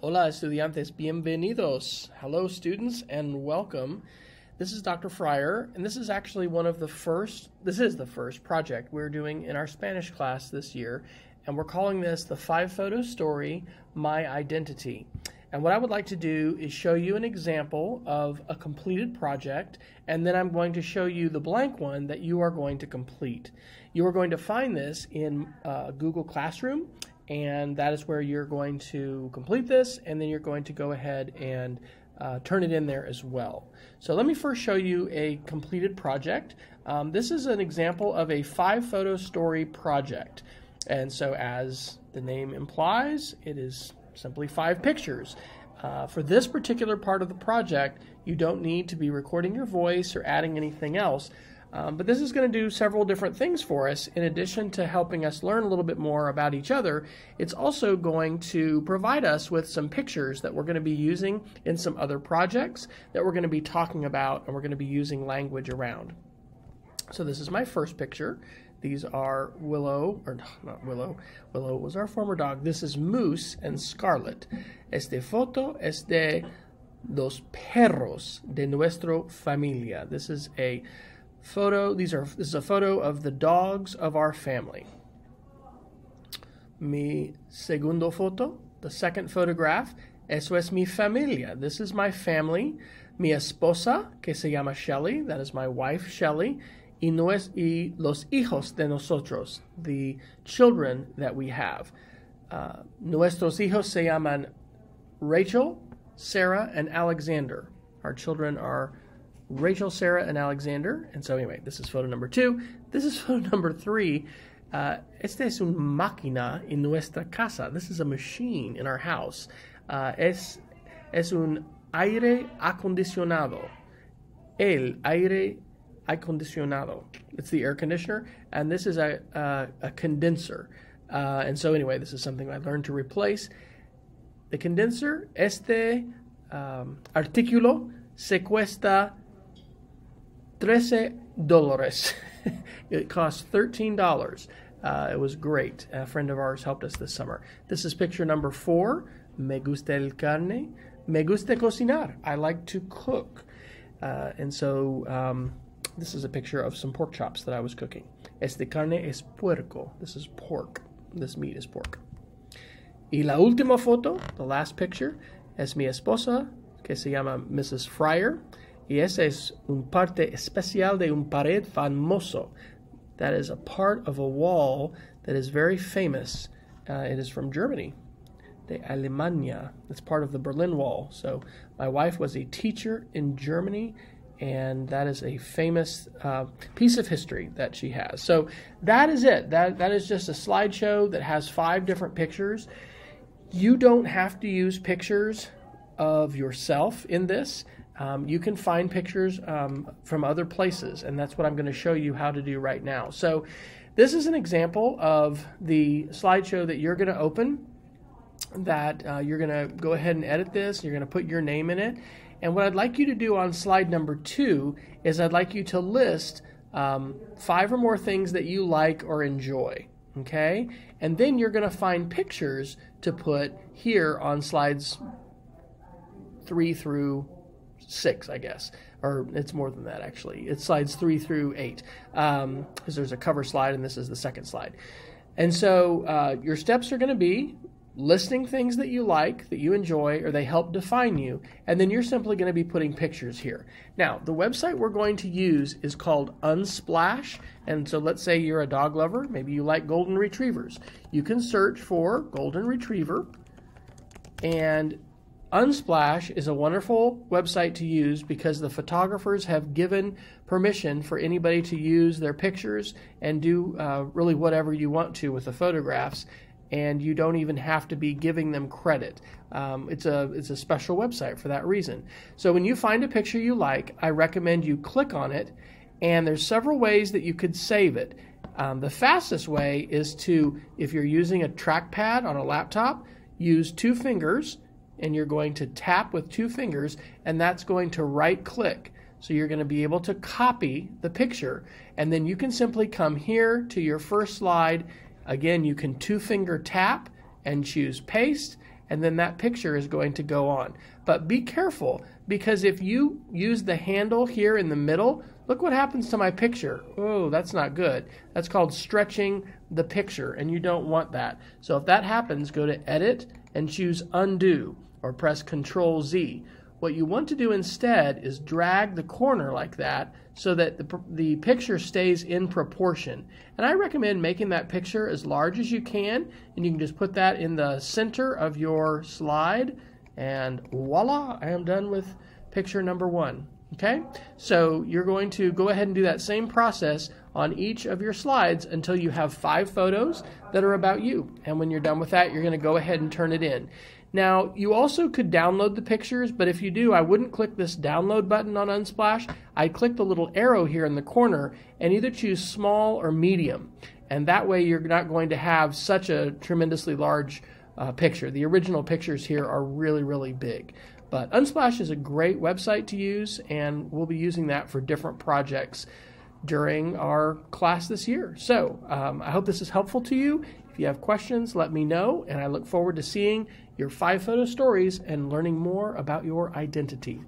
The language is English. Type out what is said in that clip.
Hola, estudiantes, bienvenidos. Hello, students, and welcome. This is Dr. Fryer, and this is actually one of the first, this is the first project we're doing in our Spanish class this year, and we're calling this the Five Photo Story My Identity. And what I would like to do is show you an example of a completed project, and then I'm going to show you the blank one that you are going to complete. You are going to find this in uh, Google Classroom, and that is where you're going to complete this, and then you're going to go ahead and uh, turn it in there as well. So let me first show you a completed project. Um, this is an example of a five photo story project. And so as the name implies, it is simply five pictures. Uh, for this particular part of the project, you don't need to be recording your voice or adding anything else. Um, but this is going to do several different things for us. In addition to helping us learn a little bit more about each other, it's also going to provide us with some pictures that we're going to be using in some other projects that we're going to be talking about and we're going to be using language around. So this is my first picture. These are Willow, or not Willow, Willow was our former dog. This is Moose and Scarlet. Este foto es de los perros de nuestra familia. This is a photo. These are this is a photo of the dogs of our family. Mi segundo foto, the second photograph, eso es mi familia. This is my family. Mi esposa, que se llama Shelly, that is my wife Shelly, y, nues, y los hijos de nosotros, the children that we have. Uh, nuestros hijos se llaman Rachel, Sarah, and Alexander. Our children are Rachel, Sarah, and Alexander. And so, anyway, this is photo number two. This is photo number three. Uh, es una máquina en nuestra casa. This is a machine in our house. Uh, es, es un aire acondicionado. El aire acondicionado. It's the air conditioner, and this is a, a, a condenser. Uh, and so, anyway, this is something I learned to replace. The condenser, este um, artículo se cuesta 13 dólares. it cost $13. Uh, it was great. A friend of ours helped us this summer. This is picture number four. Me gusta el carne. Me gusta cocinar. I like to cook. Uh, and so um, this is a picture of some pork chops that I was cooking. Este carne es puerco. This is pork. This meat is pork. Y la última foto, the last picture, es mi esposa, que se llama Mrs. Fryer. Y ese es un parte especial de un pared famoso. That is a part of a wall that is very famous. Uh, it is from Germany, de Alemania. It's part of the Berlin Wall. So my wife was a teacher in Germany, and that is a famous uh, piece of history that she has. So that is it. That that is just a slideshow that has five different pictures. You don't have to use pictures of yourself in this. Um, you can find pictures um, from other places, and that's what I'm going to show you how to do right now. So, this is an example of the slideshow that you're going to open. That uh, you're going to go ahead and edit this. You're going to put your name in it. And what I'd like you to do on slide number two is I'd like you to list um, five or more things that you like or enjoy. Okay? And then you're going to find pictures to put here on slides three through six, I guess, or it's more than that actually. It's slides three through eight because um, there's a cover slide and this is the second slide. And so uh, your steps are going to be listing things that you like, that you enjoy, or they help define you, and then you're simply going to be putting pictures here. Now, the website we're going to use is called Unsplash, and so let's say you're a dog lover, maybe you like golden retrievers. You can search for golden retriever, and Unsplash is a wonderful website to use because the photographers have given permission for anybody to use their pictures and do uh, really whatever you want to with the photographs, and you don't even have to be giving them credit. Um, it's a it's a special website for that reason. So when you find a picture you like, I recommend you click on it, and there's several ways that you could save it. Um, the fastest way is to, if you're using a trackpad on a laptop, use two fingers and you're going to tap with two fingers, and that's going to right click. So you're going to be able to copy the picture, and then you can simply come here to your first slide. Again, you can two finger tap and choose paste, and then that picture is going to go on. But be careful because if you use the handle here in the middle, look what happens to my picture. Oh, that's not good. That's called stretching the picture, and you don't want that. So if that happens, go to Edit and choose Undo or press Control Z. What you want to do instead is drag the corner like that so that the, the picture stays in proportion. And I recommend making that picture as large as you can, and you can just put that in the center of your slide, and voila, I am done with picture number one. Okay, so you're going to go ahead and do that same process on each of your slides until you have five photos that are about you. And when you're done with that, you're going to go ahead and turn it in. Now, you also could download the pictures, but if you do, I wouldn't click this download button on Unsplash. I'd click the little arrow here in the corner and either choose small or medium. And that way you're not going to have such a tremendously large uh, picture. The original pictures here are really, really big. But Unsplash is a great website to use, and we'll be using that for different projects during our class this year. So um, I hope this is helpful to you. If you have questions, let me know, and I look forward to seeing your five photo stories and learning more about your identity.